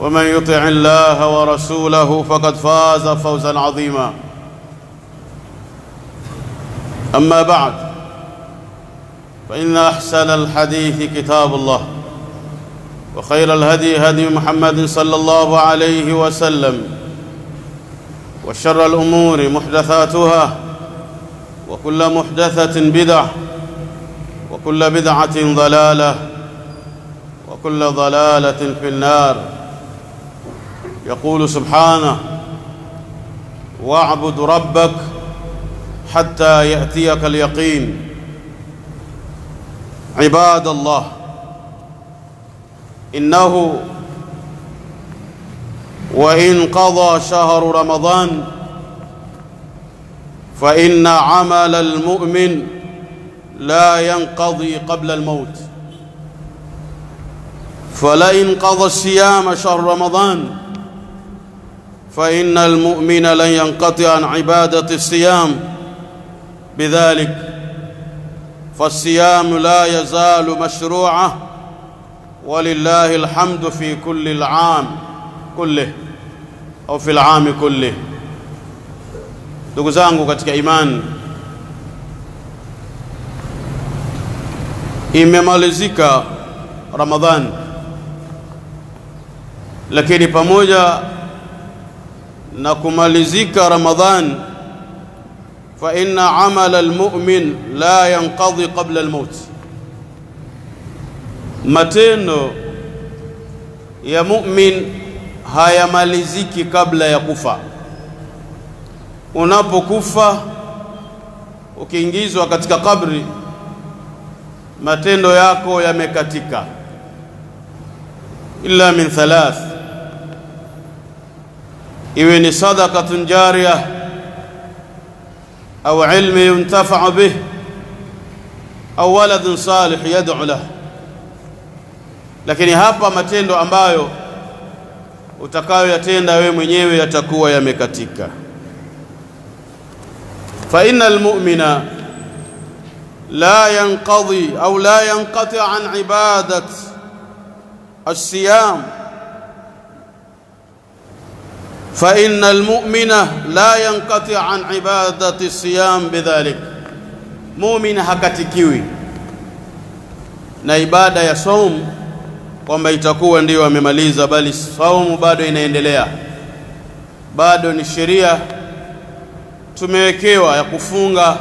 ومن يطع الله ورسوله فقد فاز فوزا عظيما. أما بعد فإن أحسن الحديث كتاب الله وخير الهدي هدي محمد صلى الله عليه وسلم وشر الأمور محدثاتها وكل محدثة بدعة وكل بدعة ضلالة وكل ضلالة في النار. يقول سبحانه واعبد ربك حتى يأتيك اليقين. عباد الله إنه وإن قضى شهر رمضان فإن عمل المؤمن لا ينقضي قبل الموت. فلئن قضى الصيام شهر رمضان فإن المؤمن لن ينقطع عن عبادة الصيام. بذلك فالصيام لا يزال مشروعا ولله الحمد في كل العام كله au fi lami kulli. Ndugu zangu katika imani, imemalizika Ramadhani, lakini pamoja na kumalizika Ramadhan fa inna amala almu'min la yanqadhi qabla almaut, matendo ya mu'min hayamaliziki kabla ya kufa. Unapokufa ukiingizwa katika kabri, matendo yako yamekatika, illa min thalath iwe ni sadaqatun jariya au ilmi yuntafau bih au waladun salih yad'u lah. Lakini hapa matendo ambayo utakayoyatenda wewe mwenyewe yatakuwa yamekatika. fa inna almu'mina la yanqadhi au la yanqati an ibadat as-siyam فإن المؤمن لا ينقطع عن عبادة الصيام بذلك مؤمن hakatikiwi na ibada ya saum kwamba itakuwa ndiyo amemaliza, bali saumu bado inaendelea, bado ni sheria tumewekewa ya kufunga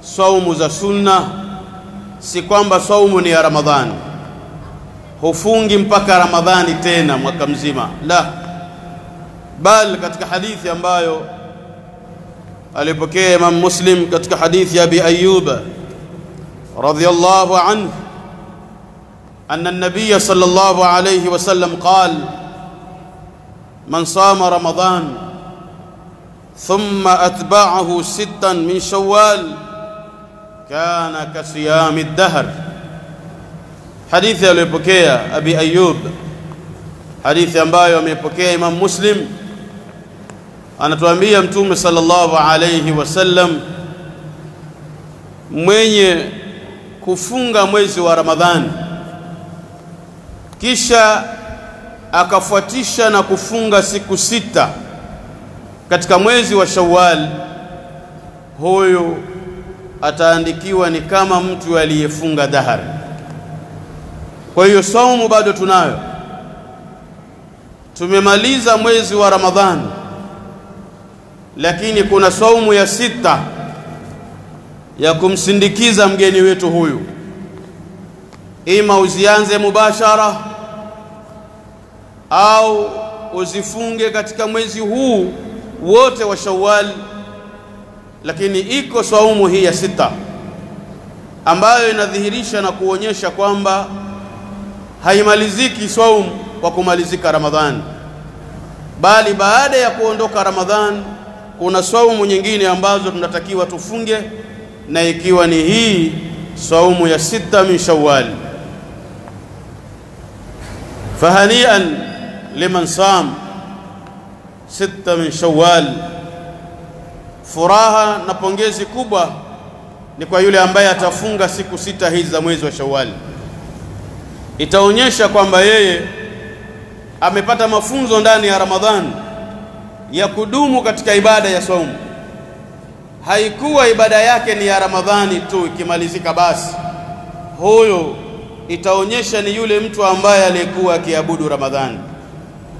saumu za sunna. Si kwamba saumu ni ya Ramadhani, hufungi mpaka Ramadhani tena mwaka mzima, la بل كتك حديث ينبايو ألبكي من مسلم كتك حديث يبي أيوب رضي الله عنه أن النبي صلى الله عليه وسلم قال من صام رمضان ثم أتباعه ستا من شوال كان كصيام الدهر حديث ألبكي أبي أيوب حديث ينبايو من بكي من مسلم anatuambia Mtume sallallahu alayhi wasallam mwenye kufunga mwezi wa Ramadhani kisha akafuatisha na kufunga siku sita katika mwezi wa Shawwal, huyu ataandikiwa ni kama mtu aliyefunga dahari. Kwa hiyo saumu bado tunayo. Tumemaliza mwezi wa Ramadhani, lakini kuna saumu ya sita ya kumsindikiza mgeni wetu huyu, ima uzianze mubashara au uzifunge katika mwezi huu wote wa Shawwal, lakini iko saumu hii ya sita ambayo inadhihirisha na kuonyesha kwamba haimaliziki saumu kwa kumalizika Ramadhani, bali baada ya kuondoka Ramadhani kuna saumu nyingine ambazo tunatakiwa tufunge, na ikiwa ni hii saumu ya sita min Shawwal. Fahanian liman sam sita min Shawwal, furaha na pongezi kubwa ni kwa yule ambaye atafunga siku sita hizi za mwezi wa Shawwal. Itaonyesha kwamba yeye amepata mafunzo ndani ya Ramadhani ya kudumu katika ibada ya saumu. Haikuwa ibada yake ni ya Ramadhani tu, ikimalizika basi. Huyo itaonyesha ni yule mtu ambaye aliyekuwa akiabudu Ramadhani,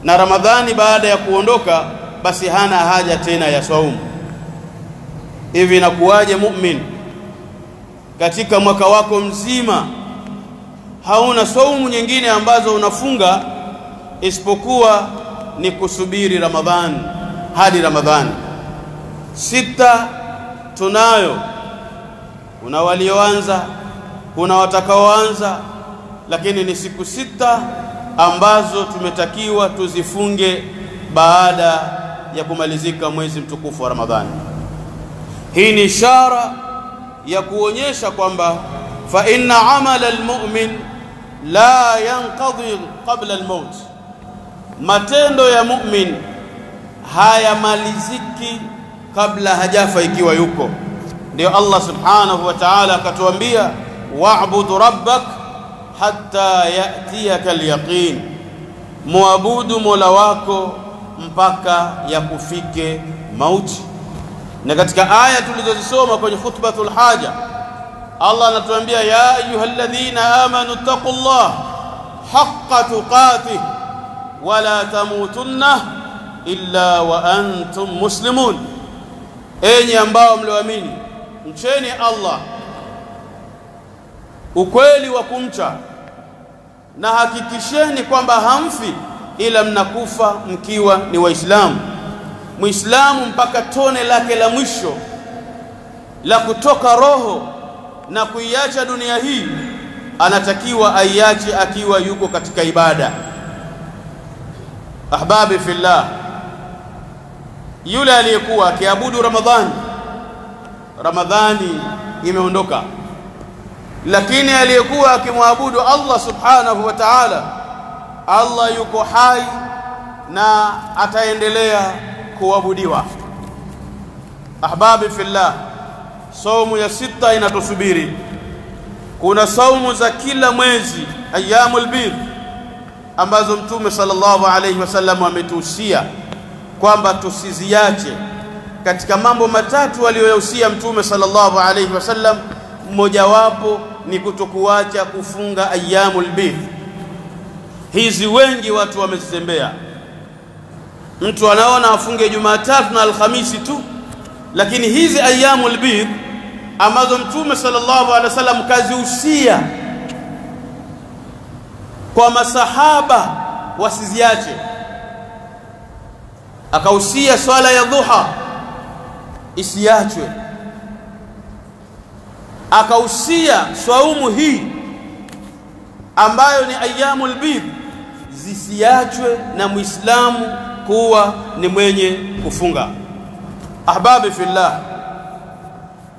na Ramadhani baada ya kuondoka, basi hana haja tena ya saumu. Hivi inakuwaje mumin katika mwaka wako mzima hauna saumu nyingine ambazo unafunga isipokuwa ni kusubiri Ramadhani hadi Ramadhani. Sita tunayo, kuna walioanza, kuna watakaoanza, lakini ni siku sita ambazo tumetakiwa tuzifunge baada ya kumalizika mwezi mtukufu wa Ramadhani. Hii ni ishara ya kuonyesha kwamba fa inna amala almu'min la yanqadhi qabla almaut, matendo ya mu'min hayamaliziki kabla hajafa ikiwa yuko. Ndio Allah subhanahu wa ta'ala akatuambia wa'budu rabbak hatta ya'tiyaka alyaqin, mola wako mpaka yakufike mauti. Na katika aya tulizozisoma kwenye khutbatul haja Allah anatuambia ya ayyuhalladhina amanu taqullah haqqa tuqatih wala tamutunna illa wa antum muslimun, enyi ambao mlioamini mcheni Allah ukweli wa kumcha na hakikisheni kwamba hamfi ila mnakufa mkiwa ni Waislamu. Muislamu mpaka tone lake la mwisho la kutoka roho na kuiacha dunia hii anatakiwa aiache akiwa yuko katika ibada. Ahbabi fillah, yule aliyekuwa akiabudu Ramadhani, Ramadhani imeondoka, lakini aliyekuwa akimwabudu Allah subhanahu wa ta'ala, Allah yuko hai na ataendelea kuabudiwa. Ahbabi fillah, saumu ya sita inatusubiri. Kuna saumu za kila mwezi ayyamul bidh ambazo Mtume sallallahu alayhi wasallam ametuhusia kwamba tusiziache. Katika mambo matatu aliyoyahusia Mtume sallallahu alayhi wasallam, mmojawapo ni kutokuacha kufunga ayyamul bidh. Hizi wengi watu wamezitembea. Mtu anaona afunge Jumatatu na Alhamisi tu, lakini hizi ayyamul bidh ambazo Mtume sallallahu alaihi wasallam kazihusia kwa masahaba wasiziache, akahusia swala ya dhuha. Isiachwe, akahusia swaumu hii ambayo ni ayyamul bidh zisiachwe na Muislamu kuwa ni mwenye kufunga. Ahbabi fillah,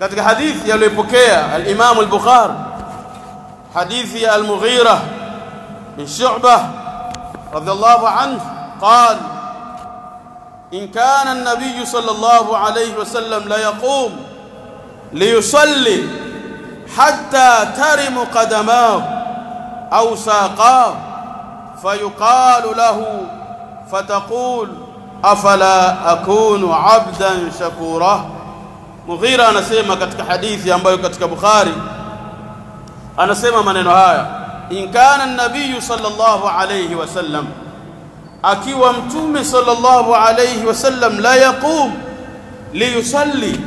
katika hadithi aliyopokea al-Imam al-Bukhari, hadithi ya al-Mughira bin Shu'bah radiyallahu anhu qala in kana an-nabiy sallallahu alayhi wasallam la yaqum liyusalli hatta tarimu qadamahu au saqahu fayuqalu lahu fataqul afala akunu abdan shakura Mughira anasema katika hadithi ambayo katika Bukhari anasema maneno haya in kana an-nabiy sallallahu alayhi wasallam akiwa mtume sallallahu alayhi wasallam la yaqum liyusalli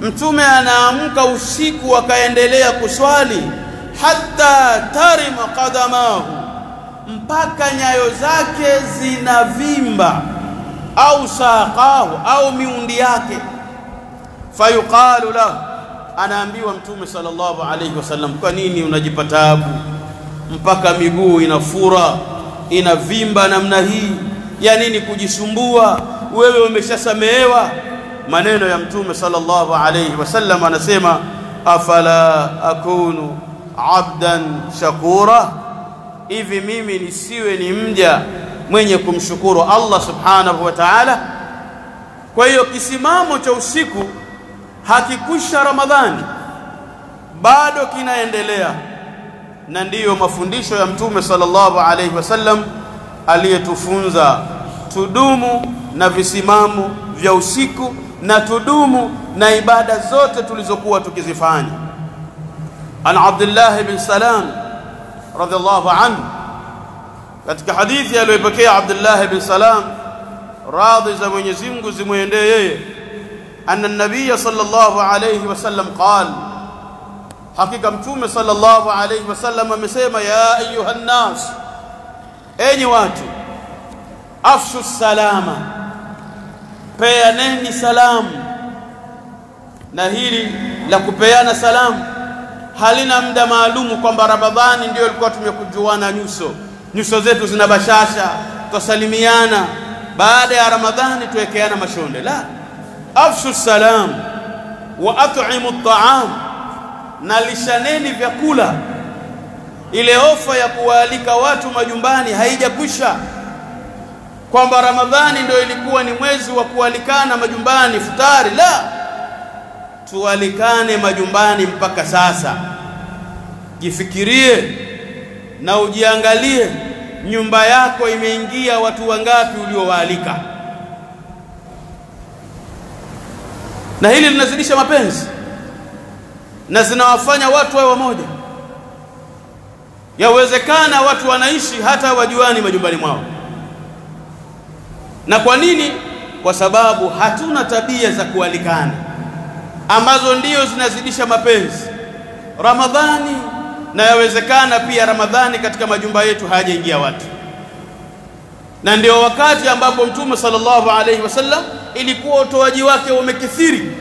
mtume anaamka usiku akaendelea kuswali hatta tarima qadamahu mpaka nyayo zake zinavimba au saqahu au miundi yake. Fayuqalu lahu anaambiwa mtume sallallahu alayhi wasallam kwa nini unajipa taabu mpaka miguu inafura inavimba namna hii. Ya nini kujisumbua. Wewe umeshasamehewa. Maneno ya mtume sallallahu alayhi wasallam anasema afala akunu abdan shakura. Hivi mimi nisiwe ni mja mwenye kumshukuru Allah subhanahu wa ta'ala. Kwa hiyo kisimamo cha usiku hakikusha Ramadhani. Bado kinaendelea na ndiyo mafundisho ya mtume sallallahu alayhi wasallam aliyetufunza. Tudumu na visimamo vya usiku na tudumu na ibada zote tulizokuwa tukizifanya. An Abdullah bin Salam radhiallahu anhu katika hadithi aliyopokea Abdullah bin Salam radhi za Mwenyezi Mungu zimwendee yeye. Anna an-nabiy sallallahu alayhi wasallam qala hakika mtume sallallahu alayhi wasallam amesema ya ayuha nas enyi watu afshu salama peaneni salamu. Na hili la kupeana salamu halina muda maalumu kwamba Ramadhani ndio ilikuwa tumekujuana nyuso. Nyuso zetu zina bashasha twasalimiana baada ya Ramadhani tuwekeana mashonde. La afshu salam wa at'imu at'am na lishaneni vyakula. Ile ofa ya kuwaalika watu majumbani haijakwisha. Kwamba Ramadhani ndio ilikuwa ni mwezi wa kualikana majumbani futari. La! Tualikane majumbani mpaka sasa. Jifikirie na ujiangalie. Nyumba yako imeingia watu wangapi uliowaalika? Na hili linazidisha mapenzi na zinawafanya watu wawe wamoja. Yawezekana watu wanaishi hata wajuani majumbani mwao. Na kwa nini? Kwa sababu hatuna tabia za kualikana ambazo ndiyo zinazidisha mapenzi. Ramadhani na yawezekana pia Ramadhani katika majumba yetu hayajaingia watu. Na ndio wakati ambapo Mtume sallallahu alaihi wasallam ilikuwa utoaji wake umekithiri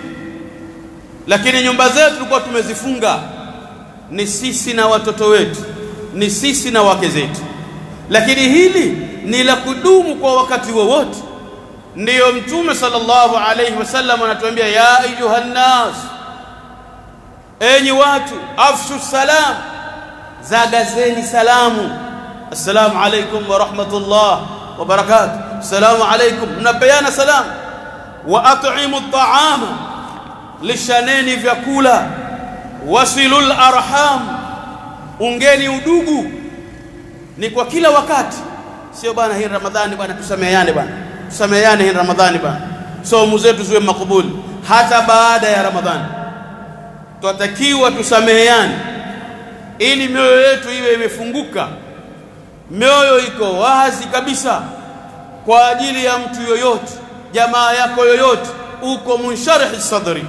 lakini nyumba zetu tulikuwa tumezifunga. Ni sisi na watoto wetu. Ni sisi na wake zetu. Lakini hili ni la kudumu kwa wakati wowote. Ndiyo mtume sallallahu alayhi wasallam anatuambia ya ayuhan nas enyi watu afshu salam zagazeni salamu. Assalamu alaykum wa rahmatullah wa barakatuh. Assalamu alaykum mnapeana salamu wa at'imu at'ama lishaneni vyakula. Wasilul arham ungeni udugu. Ni kwa kila wakati. Sio bana hii ramadhani bwana tusameheane bana tusameheane hii ramadhani bwana. Somu zetu ziwe makubuli. Hata baada ya ramadhani twatakiwa tusameheane. Ili mioyo yetu iwe imefunguka. Mioyo iko wazi kabisa. Kwa ajili ya mtu yoyote jamaa yako yoyote uko munsharihi sadri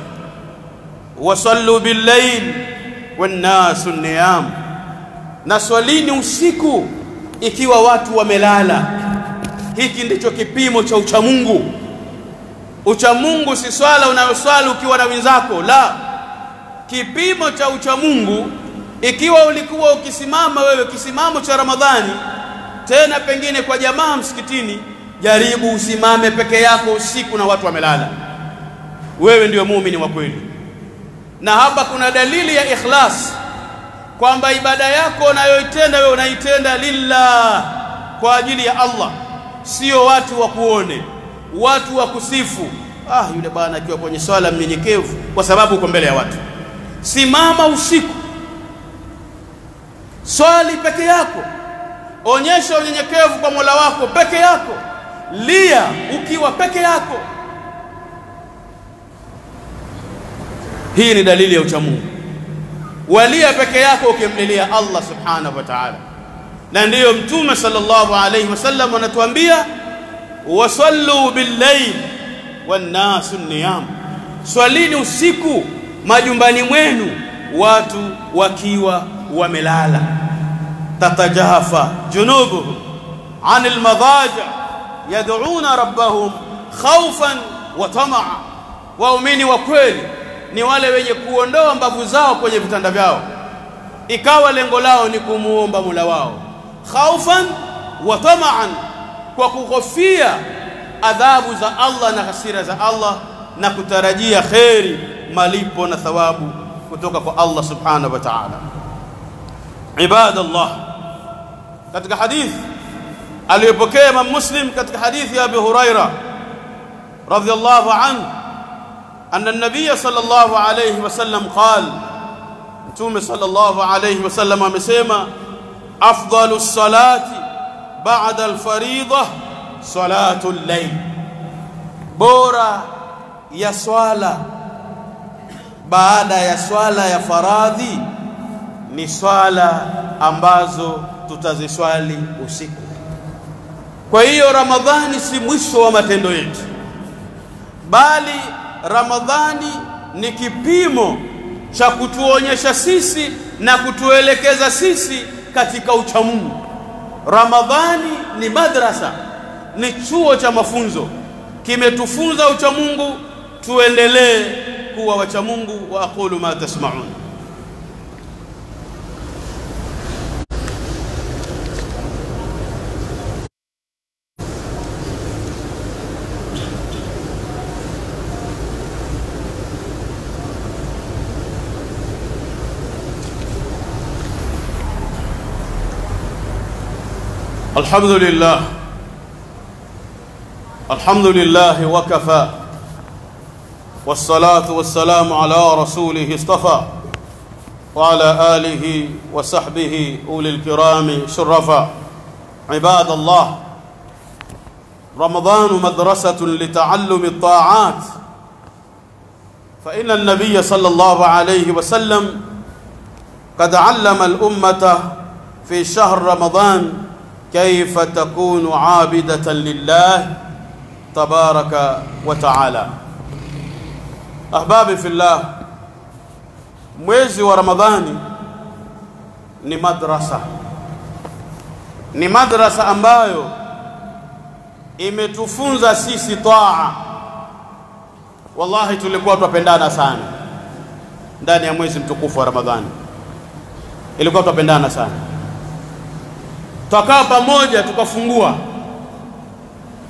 wasallu billayl wannasu niyam na swalini usiku ikiwa watu wamelala. Hiki ndicho kipimo cha uchamungu. Uchamungu si swala unayoswali ukiwa na wenzako la. Kipimo cha uchamungu ikiwa ulikuwa ukisimama wewe kisimamo cha ramadhani tena pengine kwa jamaa msikitini jaribu usimame peke yako usiku na watu wamelala. Wewe ndio muumini wa kweli na hapa kuna dalili ya ikhlas kwamba ibada yako unayoitenda wewe unaitenda lillah kwa ajili ya Allah sio watu wa kuone watu wa kusifu. Ah yule bwana akiwa kwenye swala mnyenyekevu kwa sababu uko mbele ya watu. Simama usiku swali peke yako onyesha unyenyekevu kwa Mola wako peke yako lia ukiwa peke yako hii ni dalili ya uchamungu. Walia peke yako ukimlilia Allah subhanahu wa ta'ala. Na ndiyo mtume sallallahu alayhi wasallam anatuambia wasallu billail wannasu niyam swalini usiku majumbani mwenu watu wakiwa wamelala. Tatajafa junubuhum anil madaja yad'una rabbahum khawfan wa tamaa. Waumini wa kweli ni wale wenye kuondoa mbavu zao kwenye vitanda vyao. Ikawa lengo lao ni kumuomba Mola wao. Khaufan wa tamaan kwa kuhofia adhabu za Allah na hasira za Allah na kutarajia kheri malipo na thawabu kutoka kwa Allah subhanahu wa ta'ala. Ibadallah katika hadithi aliyopokea Imam Muslim katika hadithi ya Abu Huraira radhiyallahu anhu anna an-nabiy sallallahu alayhi wasallam qala mtume sallallahu alayhi wasallam amesema afdalu salati ba'da al-fariidha salatu al-layl bora ya swala baada ya swala ya faradhi ni swala ambazo tutaziswali usiku kwa hiyo ramadhani si mwisho wa matendo yetu. Bali Ramadhani ni kipimo cha kutuonyesha sisi na kutuelekeza sisi katika uchamungu. Ramadhani ni madrasa, ni chuo cha mafunzo, kimetufunza uchamungu, tuendelee kuwa wachamungu. Wa aqulu ma tasmaun. الحمد لله الحمد لله وكفى. والصلاة والسلام على رسوله اصطفى. وعلى آله وصحبه أولي الكرام شرفا. عباد الله رمضان مدرسة لتعلم الطاعات. فإن النبي صلى الله عليه وسلم قد علم الأمة في شهر رمضان kaifa takunu abidatan lillah tabaraka wa taala. Ahbabi fillah, mwezi wa Ramadhani ni madrasa, ni madrasa ambayo imetufunza sisi taa. Wallahi, tulikuwa twapendana sana ndani ya mwezi mtukufu wa Ramadhani, ilikuwa twapendana sana twakaa pamoja tukafungua.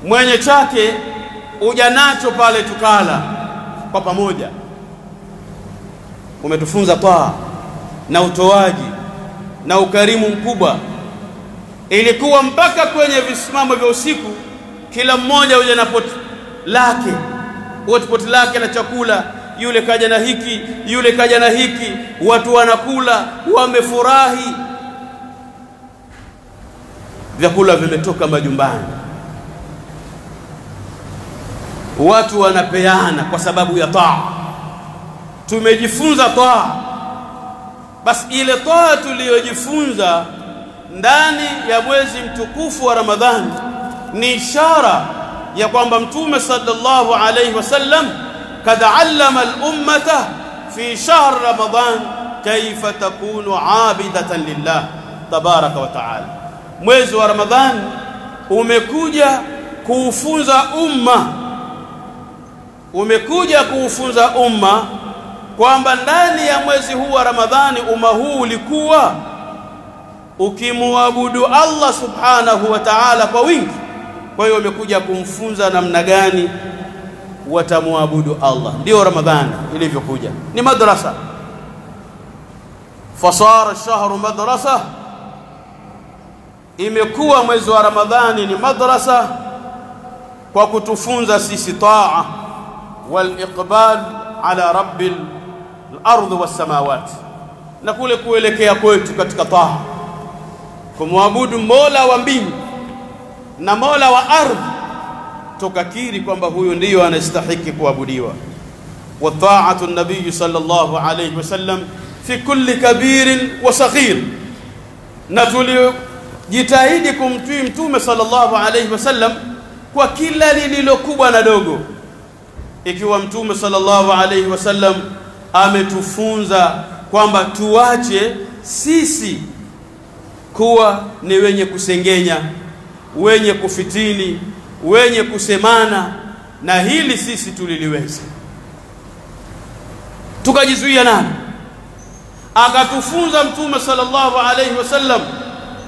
Mwenye chake uja nacho pale tukala kwa pamoja. Umetufunza taa na utoaji na ukarimu mkubwa. Ilikuwa mpaka kwenye visimamo vya usiku kila mmoja uja na poti lake wote poti lake na chakula. Yule kaja na hiki yule kaja na hiki watu wanakula wamefurahi vyakula vimetoka majumbani, watu wanapeana kwa sababu ya taa. Tumejifunza taa, basi ile taa tuliyojifunza ndani ya mwezi mtukufu wa Ramadhani ni ishara ya kwamba Mtume sallallahu alayhi wasallam kad allama al-ummata fi shahr Ramadan kaifa takunu abidatan lillah tabaraka wa taala mwezi wa Ramadhani umekuja kuufunza umma, umekuja kuufunza umma kwamba ndani ya mwezi huu wa Ramadhani umma huu ulikuwa ukimwabudu Allah subhanahu wa ta'ala kwa wingi. Kwa hiyo umekuja kumfunza namna gani watamwabudu Allah. Ndiyo Ramadhani ilivyokuja, ni madrasa. Fasara shahru madrasa imekuwa mwezi wa Ramadhani ni madrasa kwa kutufunza sisi taa wal iqbal ala rabbil al-ardhi was samawat, na kule kuelekea kwetu katika taa kumwabudu Mola wa mbingu na Mola wa ardhi tukakiri kwamba huyu ndiyo anastahiki kuabudiwa. Wa ta'atu an-nabiy sallallahu alayhi wasallam fi kulli kabirin wa saghir na tulijitahidi kumtii mtume sallallahu alayhi wasallam kwa kila lililokubwa na dogo. Ikiwa mtume sallallahu alayhi wasallam ametufunza kwamba tuache sisi kuwa ni wenye kusengenya wenye kufitini wenye kusemana na hili sisi tuliliweza. Tukajizuia nani? Akatufunza mtume sallallahu alayhi wasallam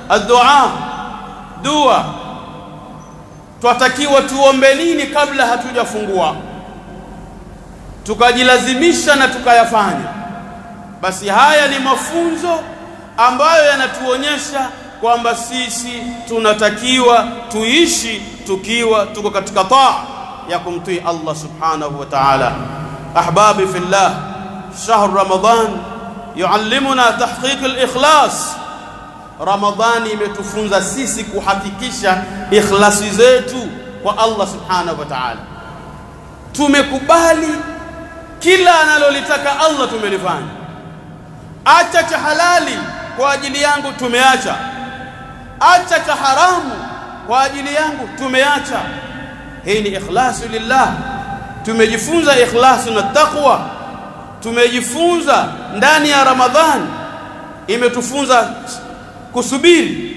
addu'a dua. Twatakiwa tuombe nini kabla hatujafungua? Tukajilazimisha na tukayafanya. Basi haya ni mafunzo ambayo yanatuonyesha kwamba sisi tunatakiwa tuishi tukiwa tuko katika taa ya kumtii Allah subhanahu wa ta'ala. Ahbabi fillah shahr ramadan yuallimuna tahqiq al-ikhlas ramadhani imetufunza sisi kuhakikisha ikhlasi zetu kwa Allah subhanahu wa ta'ala. Tumekubali kila analolitaka Allah tumelifanya. Acha cha halali kwa ajili yangu tumeacha. Acha cha haramu kwa ajili yangu tumeacha. Hii ni ikhlasu lillah. Tumejifunza ikhlasu na taqwa. Tumejifunza ndani ya Ramadhani, imetufunza kusubiri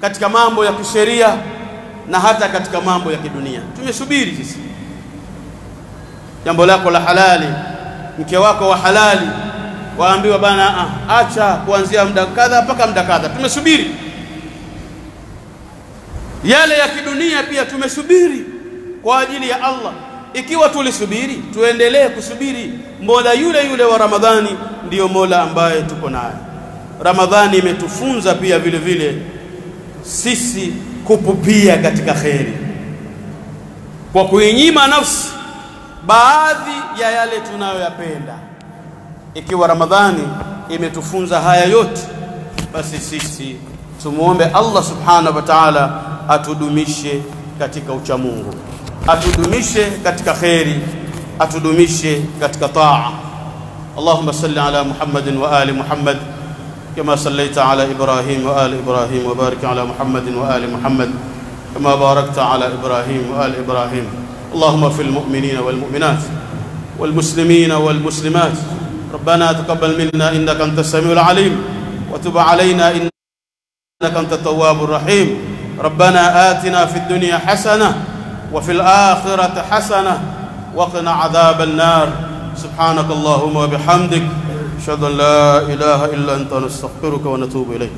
katika mambo ya kisheria na hata katika mambo ya kidunia. Tumesubiri sisi. Jambo lako la halali mke wako wa halali waambiwa bana ah, acha kuanzia muda kadha mpaka muda kadha. Tumesubiri. Yale ya kidunia pia tumesubiri kwa ajili ya Allah. Ikiwa tulisubiri tuendelee kusubiri. Mola yule yule wa Ramadhani ndiyo Mola ambaye tuko naye Ramadhani imetufunza pia vile vile sisi kupupia katika kheri kwa kuinyima nafsi baadhi ya yale tunayoyapenda. Ikiwa Ramadhani imetufunza haya yote, basi sisi tumwombe Allah subhanahu wa ta'ala atudumishe katika uchamungu, atudumishe katika kheri, atudumishe katika taa. Allahumma salli ala Muhammadin wa ali Muhammad كما صليت على إبراهيم وآل إبراهيم وبارك على محمد وآل محمد كما باركت على إبراهيم وآل إبراهيم. اللهم في المؤمنين والمؤمنات والمسلمين والمسلمات. ربنا تقبل منا إنك أنت السميع العليم وتب علينا إنك أنت التواب الرحيم. ربنا آتنا في الدنيا حسنة وفي الآخرة حسنة وقنا عذاب النار. سبحانك اللهم وبحمدك. أشهد أن لا إله إلا أنت نستغفرك ونتوب إليك.